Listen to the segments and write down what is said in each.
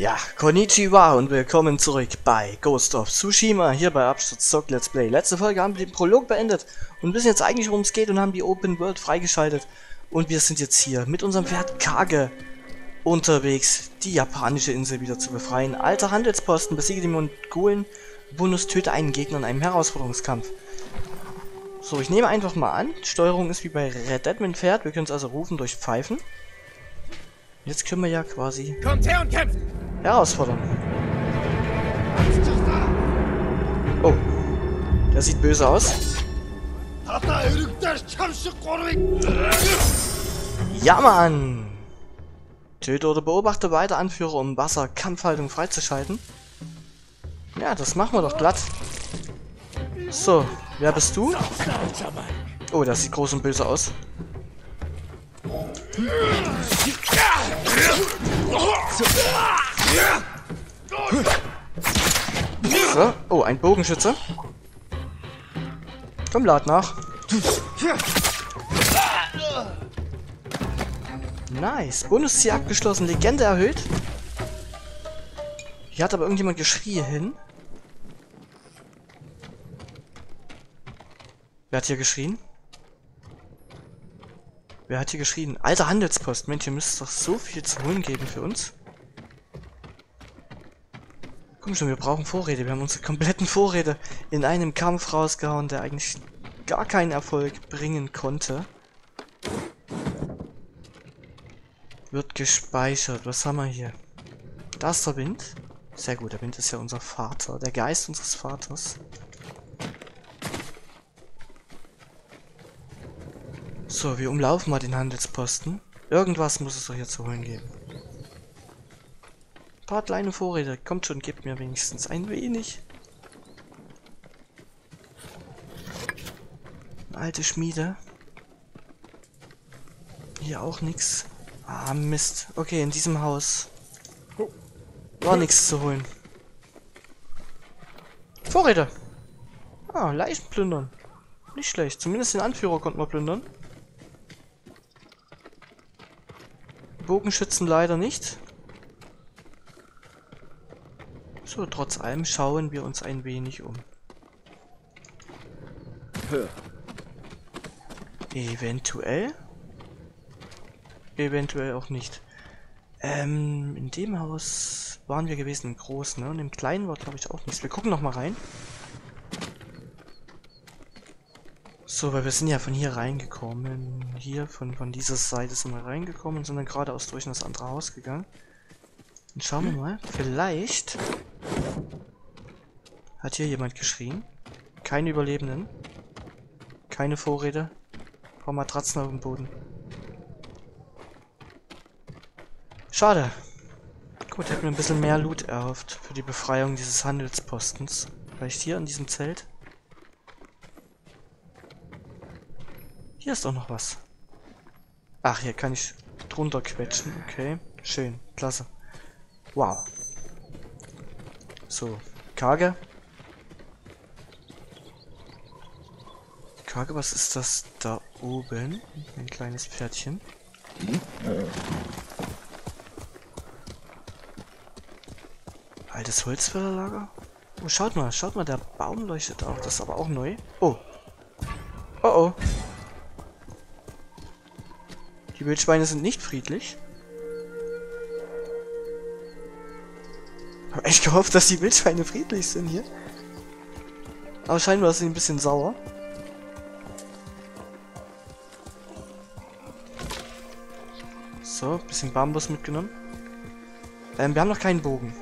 Ja, konnichiwa und willkommen zurück bei Ghost of Tsushima, hier bei Absturz Zock Let's Play. Letzte Folge haben wir den Prolog beendet und wissen jetzt eigentlich, worum es geht und haben die Open World freigeschaltet. Und wir sind jetzt hier mit unserem Pferd Kage unterwegs, die japanische Insel wieder zu befreien. Alter Handelsposten, besiege die Mongolen, Bonus töte einen Gegner in einem Herausforderungskampf. So, ich nehme einfach mal an, Steuerung ist wie bei Red Dead mit Pferd, wir können es also rufen durch Pfeifen. Jetzt können wir ja quasi... Kommt her und kämpft! Herausfordern. Oh. Der sieht böse aus. Ja, Mann! Töte oder beobachte weiter Anführer, um Wasser Kampfhaltung freizuschalten. Ja, das machen wir doch glatt. So, wer bist du? Oh, das sieht groß und böse aus. So. Oh, ein Bogenschütze. Komm, lad nach. Nice. Bonusziel abgeschlossen. Legende erhöht. Hier hat aber irgendjemand geschrien. Wer hat hier geschrien? Wer hat hier geschrien? Alter Handelspost. Mensch, hier müsste es doch so viel zu holen geben für uns. Komm schon, wir brauchen Vorräte. Wir haben unsere kompletten Vorräte in einem Kampf rausgehauen, der eigentlich gar keinen Erfolg bringen konnte. Wird gespeichert. Was haben wir hier? Da ist der Wind. Sehr gut, der Wind ist ja unser Vater. Der Geist unseres Vaters. So, wir umlaufen mal den Handelsposten. Irgendwas muss es doch hier zu holen geben paar kleine Vorräte. Kommt schon, gebt mir wenigstens ein wenig. Eine alte Schmiede. Hier auch nichts. Ah, Mist. Okay, in diesem Haus war nichts zu holen. Vorräte. Ah, Leichen plündern. Nicht schlecht. Zumindest den Anführer konnten wir plündern. Bogenschützen leider nicht. So, trotz allem schauen wir uns ein wenig um. Eventuell? Eventuell auch nicht. Ähm, in dem Haus waren wir gewesen im Großen, ne? Und im Kleinen war, glaube ich, auch nichts. Wir gucken noch mal rein. So, weil wir sind ja von hier reingekommen. Hier, von, von dieser Seite sind wir reingekommen, sind dann geradeaus durch in das andere Haus gegangen. Dann schauen wir mal. Vielleicht hat hier jemand geschrien? Keine Überlebenden. Keine Vorräte. Paar Matratzen auf dem Boden. Schade. Gut, hätten wir ein bisschen mehr Loot erhofft für die Befreiung dieses Handelspostens. Vielleicht hier in diesem Zelt? Hier ist auch noch was. Ach, hier kann ich drunter quetschen. Okay, schön, klasse. Wow. So, Kage. Kage, was ist das da oben? Ein kleines Pferdchen. Altes Holzfällerlager? Oh, schaut mal, schaut mal, der Baum leuchtet auch. Das ist aber auch neu. Oh. Oh oh. Die Wildschweine sind nicht friedlich. Echt gehofft, dass die Wildschweine friedlich sind hier. Aber scheinbar sind sie ein bisschen sauer. So, bisschen Bambus mitgenommen. Ähm, wir haben noch keinen Bogen.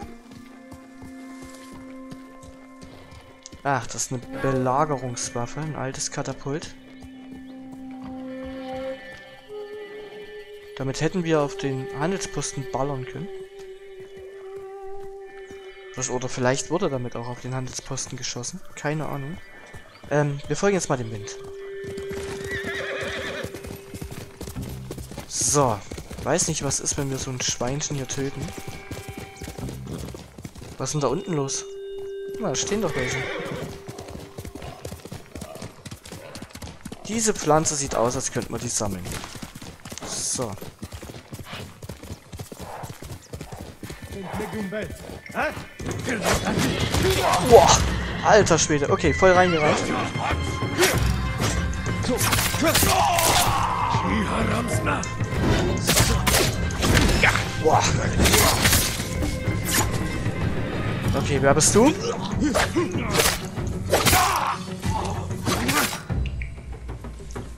Ach, das ist eine Belagerungswaffe, ein altes Katapult. Damit hätten wir auf den Handelsposten ballern können. Oder vielleicht wurde damit auch auf den Handelsposten geschossen. Keine Ahnung. Ähm, wir folgen jetzt mal dem Wind. So. Weiß nicht, was ist, wenn wir so ein Schweinchen hier töten. Was ist denn da unten los? Na, da stehen doch welche. Diese Pflanze sieht aus, als könnten wir die sammeln. So. Boah, alter Schwede. Okay, voll reingereicht. Boah. Okay, wer bist du?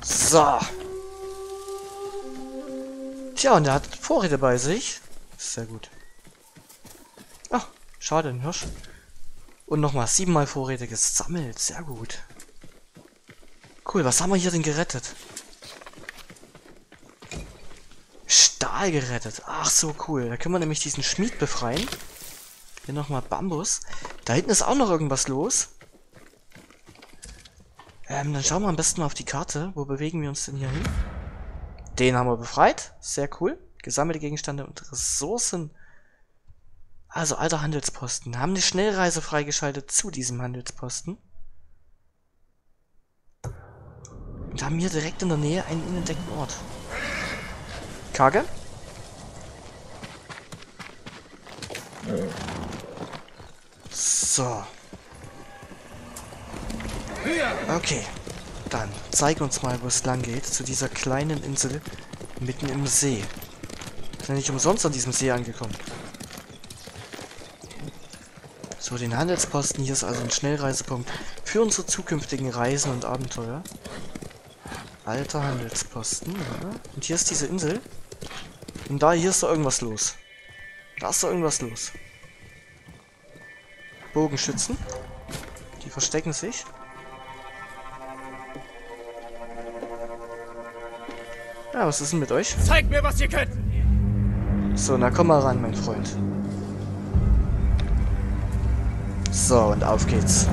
So. Tja, und er hat Vorräte bei sich. Sehr gut. Schade, ein Hirsch. Und nochmal siebenmal Vorräte gesammelt. Sehr gut. Cool, was haben wir hier denn gerettet? Stahl gerettet. Ach so, cool. Da können wir nämlich diesen Schmied befreien. Hier nochmal Bambus. Da hinten ist auch noch irgendwas los. Ähm, dann schauen wir am besten mal auf die Karte. Wo bewegen wir uns denn hier hin? Den haben wir befreit. Sehr cool. Gesammelte Gegenstände und Ressourcen. Also, alter Handelsposten. Haben eine Schnellreise freigeschaltet zu diesem Handelsposten. Und haben hier direkt in der Nähe einen unentdeckten Ort. Kage? So. Okay. Dann zeig uns mal, wo es lang geht. Zu dieser kleinen Insel mitten im See. Ich bin nicht umsonst an diesem See angekommen. So, den Handelsposten. Hier ist also ein Schnellreisepunkt für unsere zukünftigen Reisen und Abenteuer. Alter Handelsposten. Ja. Und hier ist diese Insel. Und da, hier ist da irgendwas los. Da ist da irgendwas los. Bogenschützen. Die verstecken sich. Ja, was ist denn mit euch? Zeigt mir, was ihr könnt! So, na komm mal ran, mein Freund. So, und auf geht's.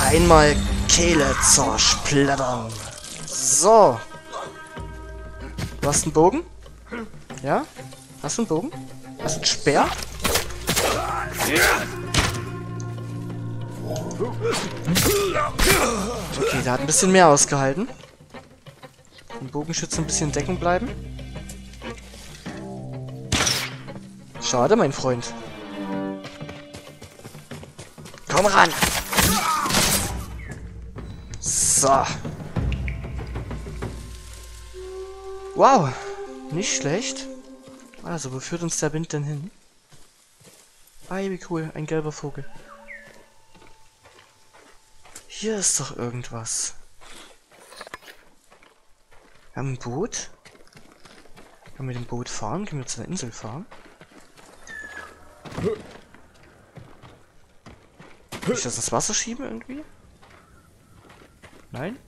Einmal Kehle zersplittern. So. Du hast einen Bogen? Ja? Hast du einen Bogen? Hast du einen Speer? Okay, der hat ein bisschen mehr ausgehalten. Den Bogenschützen ein bisschen in Deckung bleiben. Schade, mein Freund. Komm ran! So. Wow, nicht schlecht. Also, wo führt uns der Wind denn hin? Ah, wie cool, ein gelber Vogel. Hier ist doch irgendwas. Wir haben ein Boot. Können wir mit dem Boot fahren? Können wir zu der Insel fahren? Kann ich das ins Wasser schieben irgendwie? Nein?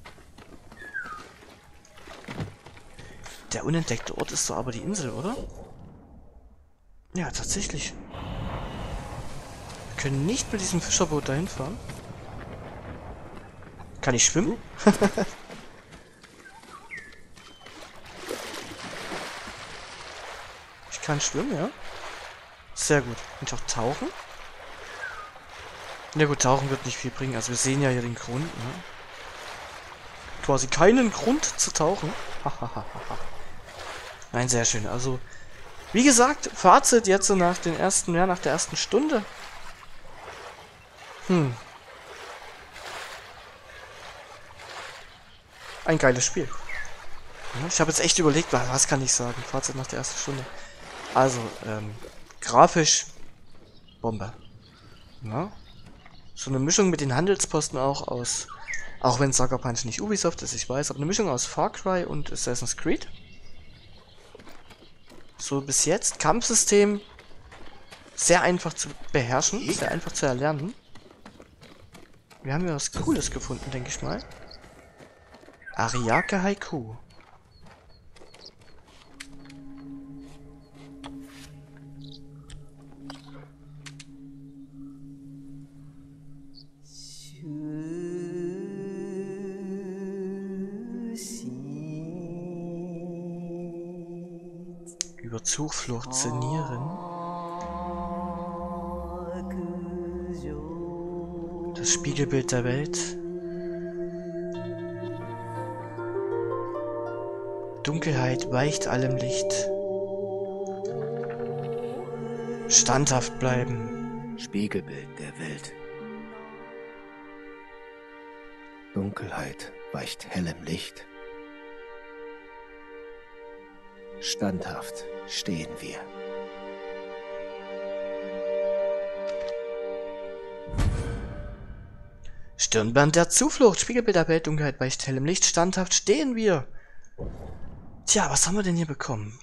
Der unentdeckte Ort ist doch aber die Insel, oder? Ja, tatsächlich. Wir können nicht mit diesem Fischerboot dahin fahren. Kann ich schwimmen? ich kann schwimmen, ja. Sehr gut. Ich auch tauchen? Ja gut, tauchen wird nicht viel bringen. Also wir sehen ja hier den Grund, ne? Quasi keinen Grund zu tauchen. Nein, sehr schön. Also, wie gesagt, Fazit jetzt nach den ersten, ja, nach der ersten Stunde. Hm, Ein geiles Spiel. Ich habe jetzt echt überlegt, was kann ich sagen? Fazit nach der ersten Stunde. Also, ähm, grafisch Bombe. Ja. So eine Mischung mit den Handelsposten auch aus, auch wenn Sucker Punch nicht Ubisoft ist, ich weiß, aber eine Mischung aus Far Cry und Assassin's Creed. So bis jetzt. Kampfsystem sehr einfach zu beherrschen, sehr einfach zu erlernen. Wir haben ja was Cooles gefunden, denke ich mal. Ariake Haiku. Zuflucht sinnieren. Das Spiegelbild der Welt. Dunkelheit weicht allem Licht. Standhaft bleiben. Spiegelbild der Welt. Dunkelheit weicht hellem Licht. Standhaft stehen wir. Stirnband der Zuflucht, Spiegelbild der Welt, Dunkelheit weicht hellem Licht, standhaft stehen wir. Tja, was haben wir denn hier bekommen?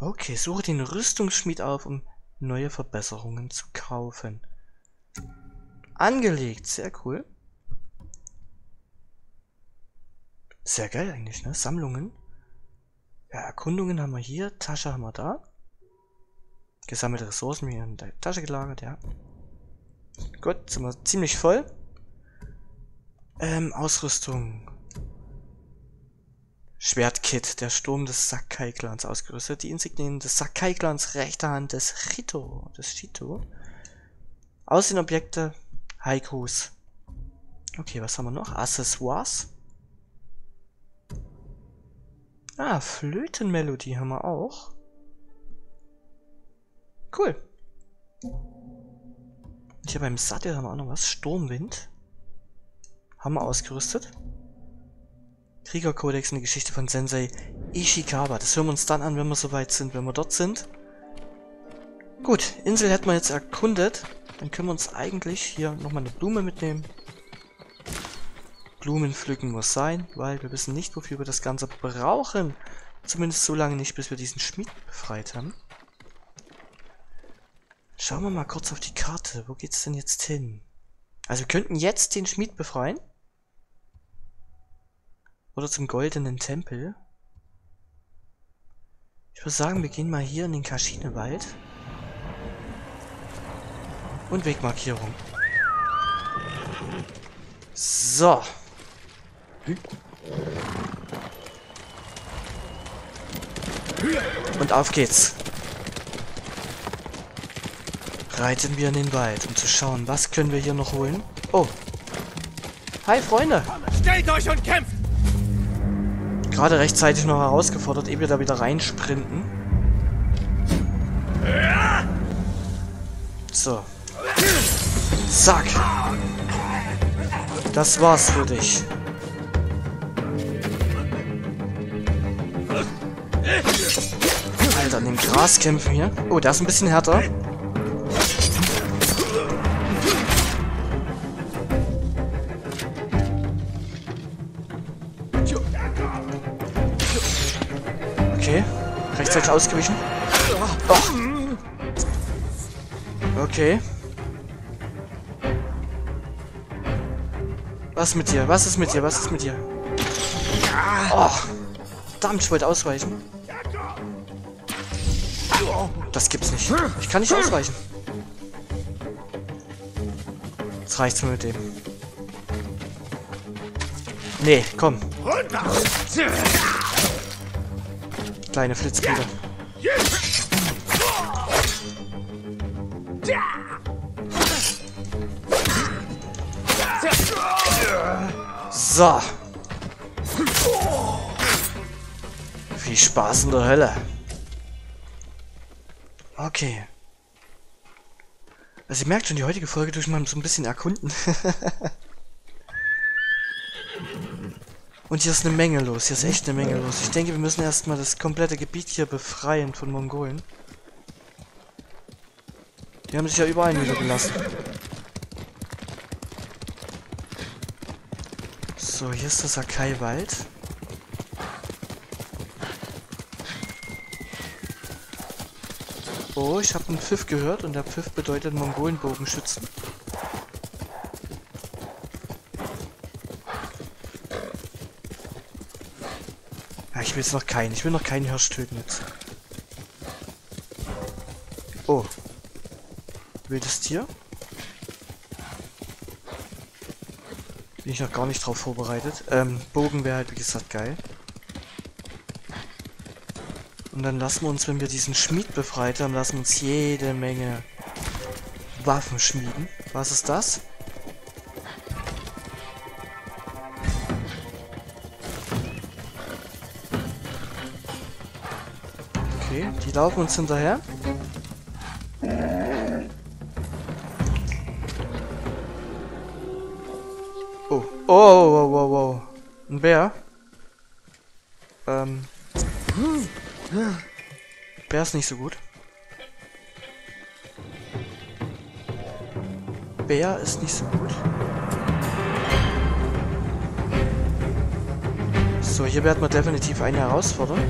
Okay, suche den Rüstungsschmied auf, um neue Verbesserungen zu kaufen. Angelegt, sehr cool. Sehr geil eigentlich, ne? Sammlungen. Ja, Erkundungen haben wir hier, Tasche haben wir da. Gesammelte Ressourcen hier in der Tasche gelagert, ja. Gut, sind wir ziemlich voll. Ähm, Ausrüstung. Schwertkit, der Sturm des Sakai-Clans ausgerüstet. Die Insignien des Sakai-Clans rechter Hand des Chito, des Chito. Außenobjekte, Haikus. Okay, was haben wir noch? Accessoires. Ah, Flötenmelodie haben wir auch. Cool. Und hier beim Sattel haben wir auch noch was. Sturmwind. Haben wir ausgerüstet. Kriegerkodex, eine Geschichte von Sensei Ishikawa. Das hören wir uns dann an, wenn wir soweit sind, wenn wir dort sind. Gut, Insel hätten wir jetzt erkundet. Dann können wir uns eigentlich hier nochmal eine Blume mitnehmen. Blumen pflücken muss sein, weil wir wissen nicht, wofür wir das Ganze brauchen. Zumindest so lange nicht, bis wir diesen Schmied befreit haben. Schauen wir mal kurz auf die Karte. Wo geht's denn jetzt hin? Also wir könnten jetzt den Schmied befreien. Oder zum goldenen Tempel. Ich würde sagen, wir gehen mal hier in den Kaschinewald. Und Wegmarkierung. So. Und auf geht's. Reiten wir in den Wald, um zu schauen, was können wir hier noch holen. Oh. Hi, Freunde. Stellt euch und kämpft! Gerade rechtzeitig noch herausgefordert, ehe wir da wieder reinsprinten. So. Zack. Das war's für dich. Alter, an dem Gras kämpfen hier. Oh, der ist ein bisschen härter. Okay. Rechtzeitig ausgewichen. Oh. Okay. Was mit dir? Was ist mit dir? Was ist mit dir? Oh. Verdammt, ich wollte ausweichen. Das gibt's nicht. Ich kann nicht ausweichen. Jetzt reicht's mir mit dem. Nee, komm. Kleine Flitzbieder. So. Viel Spaß in der Hölle. Okay. Also ihr merkt schon, die heutige Folge durch mal so ein bisschen erkunden. Und hier ist eine Menge los. Hier ist echt eine Menge los. Ich denke, wir müssen erstmal das komplette Gebiet hier befreien von Mongolen. Die haben sich ja überall niedergelassen. So, hier ist der Sakai-Wald. Oh, ich habe einen Pfiff gehört und der Pfiff bedeutet Mongolenbogenschützen. Ja, ich will jetzt noch keinen. Ich will noch keinen Hirsch töten jetzt. Oh. Wildes Tier. Bin ich noch gar nicht drauf vorbereitet. Ähm, Bogen wäre halt wie gesagt geil. Und dann lassen wir uns, wenn wir diesen Schmied befreit haben, lassen wir uns jede Menge Waffen schmieden. Was ist das? Okay, die laufen uns hinterher. Oh. Oh, oh, oh, oh. Ein Bär? Bär ist nicht so gut. Bär ist nicht so gut. So, hier werden wir definitiv eine herausfordern.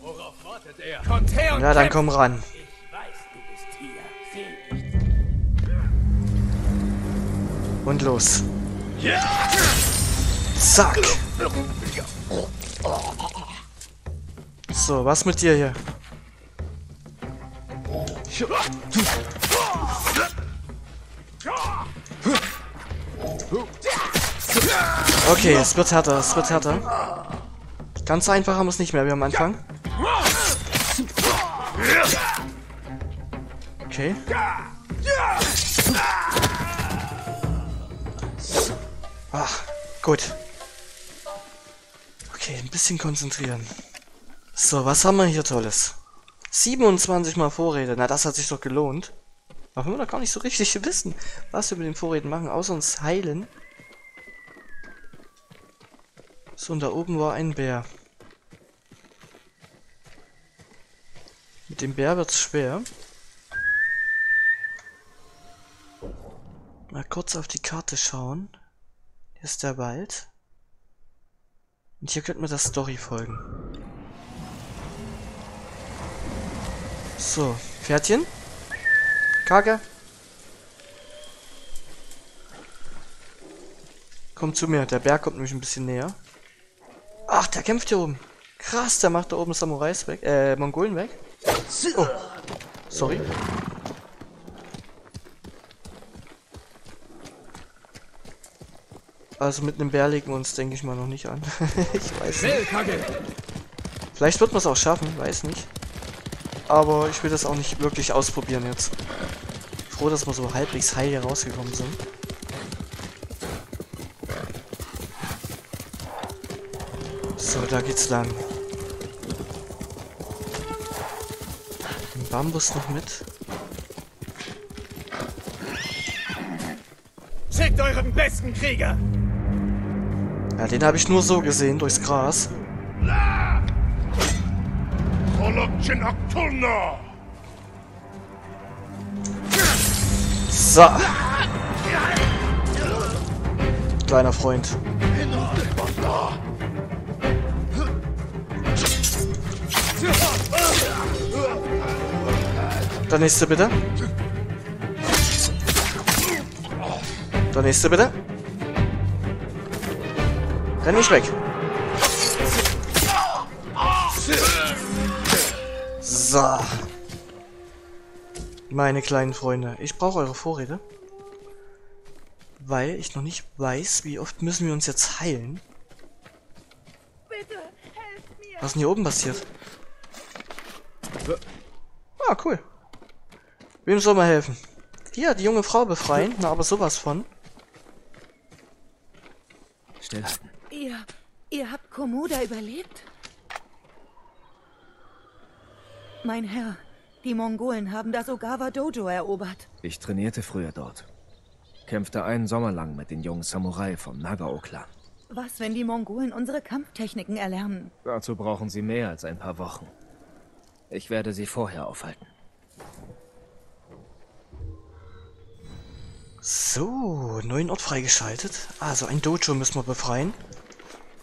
Worauf wartet er? Kommt her und Ja, dann komm ran. Und los. Zack. So, was mit dir hier? Okay, es wird härter, es wird härter. Ganz einfach haben wir es nicht mehr wie am Anfang. Okay. Ach, gut. Okay, ein bisschen konzentrieren. So, was haben wir hier Tolles? 27 mal Vorräte. Na, das hat sich doch gelohnt. Aber wir doch gar nicht so richtig wissen, was wir mit den Vorräten machen, außer uns heilen. So, und da oben war ein Bär. Mit dem Bär wird's schwer. Mal kurz auf die Karte schauen. Hier ist der Wald. Und hier könnten wir der Story folgen. So, Pferdchen. Kage. Komm zu mir, der Berg kommt nämlich ein bisschen näher. Ach, der kämpft hier oben. Krass, der macht da oben Samurais weg, äh, Mongolen weg. Oh, sorry. Also mit einem Bär legen wir uns, denke ich mal, noch nicht an. ich weiß nicht. Vielleicht wird man es auch schaffen, weiß nicht. Aber ich will das auch nicht wirklich ausprobieren jetzt. Froh, dass wir so halbwegs heil hier rausgekommen sind. So, da geht's lang. Den Bambus noch mit. Schickt euren besten Krieger! Ja, den habe ich nur so gesehen, durchs Gras. Aktulna! So. Kleiner Freund. Der nächste bitte. Der nächste bitte. Renn nicht weg. So. Meine kleinen Freunde, ich brauche eure Vorräte. Weil ich noch nicht weiß, wie oft müssen wir uns jetzt heilen. Bitte, helft mir! Was ist denn hier oben passiert? Ah, cool. Wem soll man helfen? Hier, die junge Frau befreien. Na, aber sowas von. Stillhalten. Ihr, ihr habt Komoda überlebt? Mein Herr, die Mongolen haben das Ogawa Dojo erobert. Ich trainierte früher dort. Kämpfte einen Sommer lang mit den jungen Samurai vom Nagao-Clan. Was, wenn die Mongolen unsere Kampftechniken erlernen? Dazu brauchen sie mehr als ein paar Wochen. Ich werde sie vorher aufhalten. So, neuen Ort freigeschaltet. Also ein Dojo müssen wir befreien.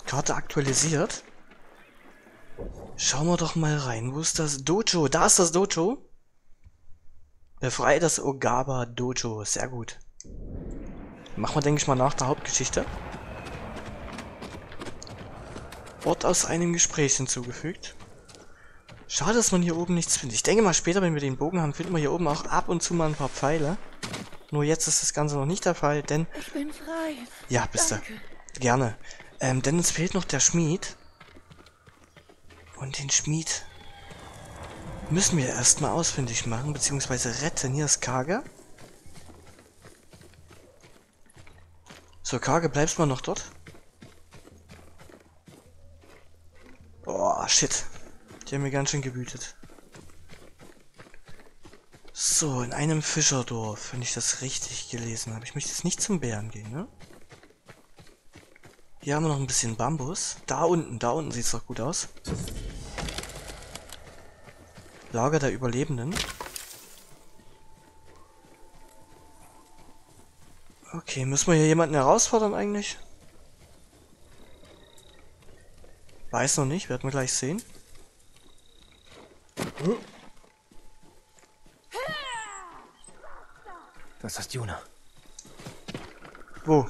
Karte aktualisiert. Schauen wir doch mal rein. Wo ist das Dojo? Da ist das Dojo. Befreie das Ogawa Dojo. Sehr gut. Machen wir, denke ich mal, nach der Hauptgeschichte. Ort aus einem Gespräch hinzugefügt. Schade, dass man hier oben nichts findet. Ich denke mal, später, wenn wir den Bogen haben, finden wir hier oben auch ab und zu mal ein paar Pfeile. Nur jetzt ist das Ganze noch nicht der Fall, denn... Ich bin frei. Ja, bist du. Gerne. Ähm, denn uns fehlt noch der Schmied. Und den Schmied müssen wir erstmal ausfindig machen, beziehungsweise retten. Hier ist Kage. So, Kage, bleibst mal noch dort? Oh, shit. Die haben mir ganz schön gewütet. So, in einem Fischerdorf, wenn ich das richtig gelesen habe. Ich möchte jetzt nicht zum Bären gehen, ne? Hier haben wir noch ein bisschen Bambus. Da unten, da unten sieht es doch gut aus. Lager der Überlebenden. Okay, müssen wir hier jemanden herausfordern eigentlich? Weiß noch nicht, werden wir gleich sehen. Das ist Juna. Wo?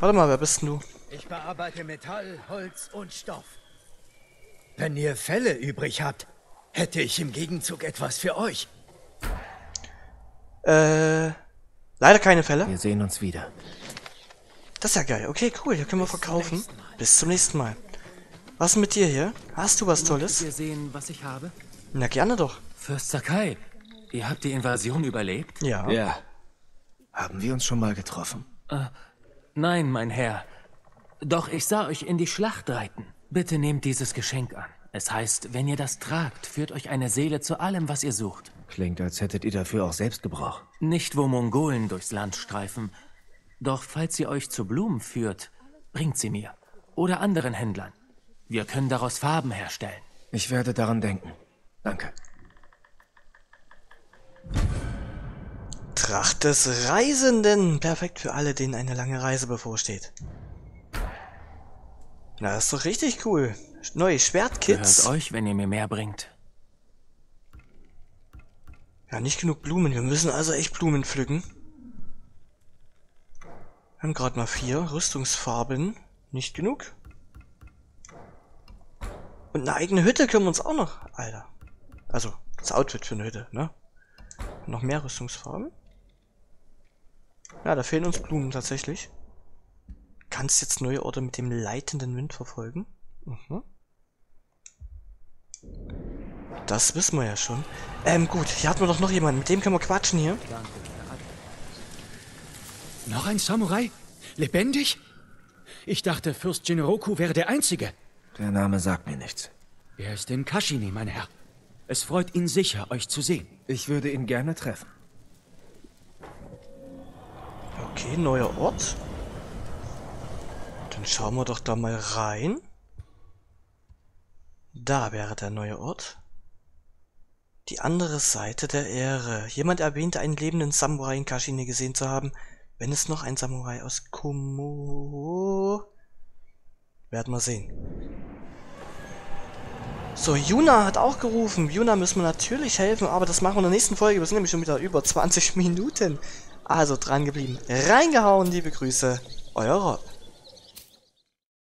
Warte mal, wer bist denn du? Ich bearbeite Metall, Holz und Stoff. Wenn ihr Felle übrig habt, hätte ich im Gegenzug etwas für euch. Äh, leider keine Fälle. Wir sehen uns wieder. Das ist ja geil. Okay, cool, hier können wir verkaufen. Bis zum nächsten Mal. Was ist mit dir hier? Hast du was Tolles? Ihr sehen, was ich habe? Na gerne doch. Fürst Sakai, ihr habt die Invasion überlebt? Ja. Ja. Haben wir uns schon mal getroffen? Nein, mein Herr. Doch ich sah euch in die Schlacht reiten. Bitte nehmt dieses Geschenk an. Es heißt, wenn ihr das tragt, führt euch eine Seele zu allem, was ihr sucht. Klingt, als hättet ihr dafür auch selbst Gebrauch. Nicht, wo Mongolen durchs Land streifen. Doch falls sie euch zu Blumen führt, bringt sie mir. Oder anderen Händlern. Wir können daraus Farben herstellen. Ich werde daran denken. Danke. Tracht des Reisenden. Perfekt für alle, denen eine lange Reise bevorsteht. Na, das ist doch richtig cool. Neue Gehört Schwertkits. euch, wenn ihr mir mehr bringt. Ja, nicht genug Blumen. Wir müssen also echt Blumen pflücken. Wir haben gerade mal vier Rüstungsfarben. Nicht genug. Und eine eigene Hütte können wir uns auch noch... Alter. Also, das Outfit für eine Hütte, ne? Noch mehr Rüstungsfarben. Ja, da fehlen uns Blumen tatsächlich. Kannst jetzt neue Orte mit dem leitenden Wind verfolgen. Mhm. Das wissen wir ja schon. Ähm, gut, hier hatten wir doch noch jemanden. Mit dem können wir quatschen hier. Noch ein Samurai? Lebendig? Ich dachte, Fürst Jinroku wäre der Einzige. Der Name sagt mir nichts. Er ist in Kashini, mein Herr. Es freut ihn sicher, euch zu sehen. Ich würde ihn gerne treffen. Okay, neuer Ort. Dann schauen wir doch da mal rein. Da wäre der neue Ort. Die andere Seite der Ehre. Jemand erwähnte, einen lebenden Samurai in Kashine gesehen zu haben. Wenn es noch ein Samurai aus Kumo... Werden wir sehen. So, Yuna hat auch gerufen. Yuna müssen wir natürlich helfen, aber das machen wir in der nächsten Folge. Wir sind nämlich schon wieder über 20 Minuten. Also dran geblieben. Reingehauen, liebe Grüße. Euer Rob.